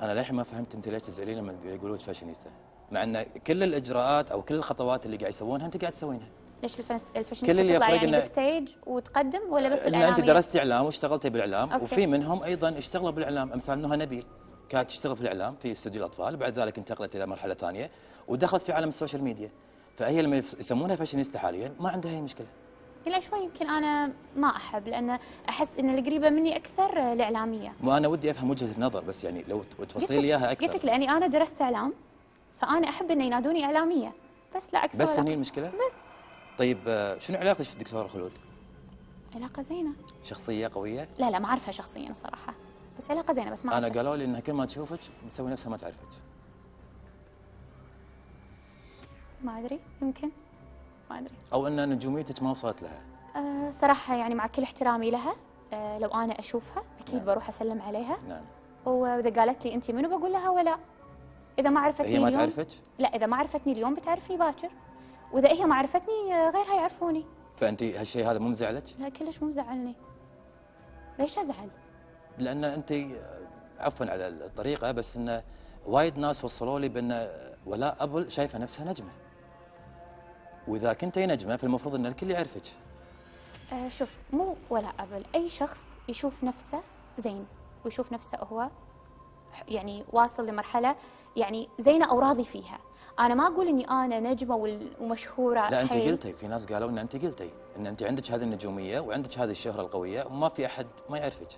أنا للحين ما فهمت أنت ليش تزعلين لما يقولون فاشينيستا. مع إن كل الإجراءات أو كل الخطوات اللي قاعد يسوونها أنت قاعد تسوينها. ليش الفاشينيستا كل اللي يفرق يعني بال stage وتقدم ولا بس إن أنت درستي إعلام واشتغلتي بالإعلام okay. وفي منهم أيضا اشتغلوا بالإعلام. امثال نهى نبيل كانت تشتغل في الإعلام في استوديو الأطفال بعد ذلك انتقلت إلى مرحلة ثانية ودخلت في عالم ال social media. فهي لما يسمونها فاشينيستا حاليا ما عندها أي مشكلة. لا شوي يمكن أنا ما أحب لأن أحس إن القريبه مني أكثر الإعلامية. وأنا ودي أفهم وجهة النظر بس يعني لو توصلي لي إياها قلت لك أكثر لأني أنا درست إعلام فأنا أحب ان ينادوني إعلامية. بس لا أكثر. بس هني المشكلة؟ بس. طيب آه، شنو علاقتك في الدكتوره خلود؟ علاقة زينة. شخصية قوية؟ لا لا ما أعرفها شخصيا الصراحه بس علاقة زينة بس ما أنا. قالوا لي إنها كل ما تشوفك مسوي نفسها ما تعرفك. ما أدري يمكن. ما أدري. أو إن نجوميتك ما وصلت لها؟ أه صراحة يعني مع كل احترامي لها أه لو أنا أشوفها أكيد نعم. بروح أسلم عليها. نعم. وإذا قالت لي أنت منو بقول لها ولا. إذا ما عرفتني هي ما اليوم تعرفك؟ لا إذا ما عرفتني اليوم بتعرفني باكر. وإذا هي ما عرفتني آه، غيرها يعرفوني. فانت هالشيء هذا مو مزعلك؟ لا كلش مو مزعلني. ليش أزعل؟ لأن انت عفوا على الطريقة بس انه وايد ناس وصلوا لي بأن ولاء ابل شايفة نفسها نجمة. وإذا كنتي نجمة فالمفروض إن الكل يعرفك. آه شوف مو ولا قبل أي شخص يشوف نفسه زين ويشوف نفسه هو يعني واصل لمرحلة يعني زينة أو راضي فيها. أنا ما أقول إني أنا نجمة ومشهورة. لا أنت. قلتي في ناس قالوا إن أنت قلتي إن أنت عندك هذه النجومية وعندك هذه الشهرة القوية وما في أحد ما يعرفك.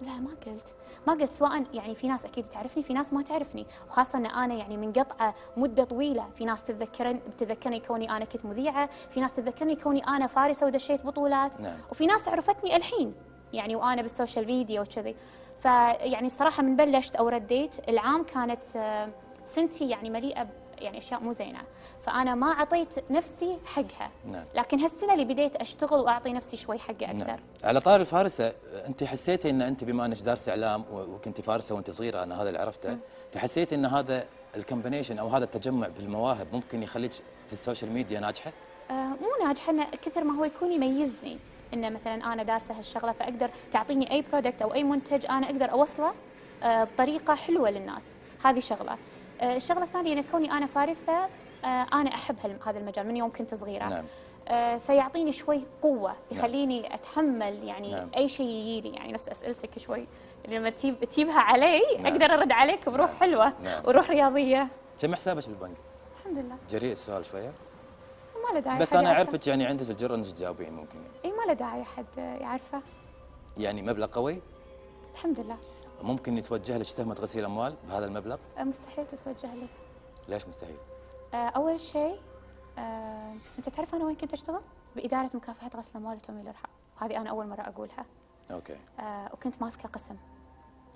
لا ما قلت. ما قلت سواء يعني في ناس أكيد تعرفني في ناس ما تعرفني. وخاصة ان أنا يعني منقطعه مدة طويلة. في ناس تتذكرن تتذكرني كوني أنا كنت مذيعة. في ناس تتذكرني كوني أنا فارسة ودشيت بطولات. نعم. وفي ناس عرفتني الحين يعني وأنا بال social media وكذي. فيعني الصراحة من بلشت أو رديت العام كانت آه، سنتي يعني مليئة يعني أشياء مو زينة. فأنا ما أعطيت نفسي حقها. نعم. لكن هالسنة اللي بديت أشتغل وأعطي نفسي شوي حقه أكثر. نعم. على طار الفارسة أنت حسيتي إن أنت بما أنك دارسه إعلام وكنت فارسة وأنت صغيرة أنا هذا اللي عرفته فحسيتي إن هذا ال combination أو هذا التجمع بالمواهب ممكن يخليك في ال social media ناجحة؟ آه، مو ناجحة. إنه كثر ما هو يكون يميزني. إنه مثلا أنا دارسة هالشغلة فأقدر تعطيني أي product أو أي منتج أنا أقدر أوصله آه، بطريقة حلوة للناس. هذه شغلة. الشغله الثانية إن كوني أنا فارسة آه، أنا أحب هذا المجال من يوم كنت صغيرة نعم. آه، فيعطيني شوي قوة يخليني أتحمل يعني نعم. أي شيء يجيلي يعني نفس أسئلتك شوي لما تجيب تجيبها علي نعم. أقدر أرد عليك بروح نعم. حلوة نعم. وروح رياضية كم حسابك بالبنك؟ الحمد لله جريء السؤال شوية ما له داعي بس أنا. أعرفك يعني عندك الجرأة إنك تجاوبين ممكن يعني. إي ما له داعي حد يعرفه يعني مبلغ قوي الحمد لله ممكن يتوجه لك تهمه غسيل اموال بهذا المبلغ؟ مستحيل تتوجه لي ليش مستحيل؟ آه، أول شيء آه، أنت تعرف أنا وين كنت أشتغل؟ بإدارة مكافحة غسل الأموال وتمويل الإرهاب وهذه أنا أول مرة أقولها okay آه، وكنت ماسكة قسم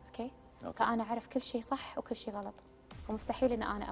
okay؟ okay. فأنا أعرف كل شيء صح وكل شيء غلط ومستحيل أن أنا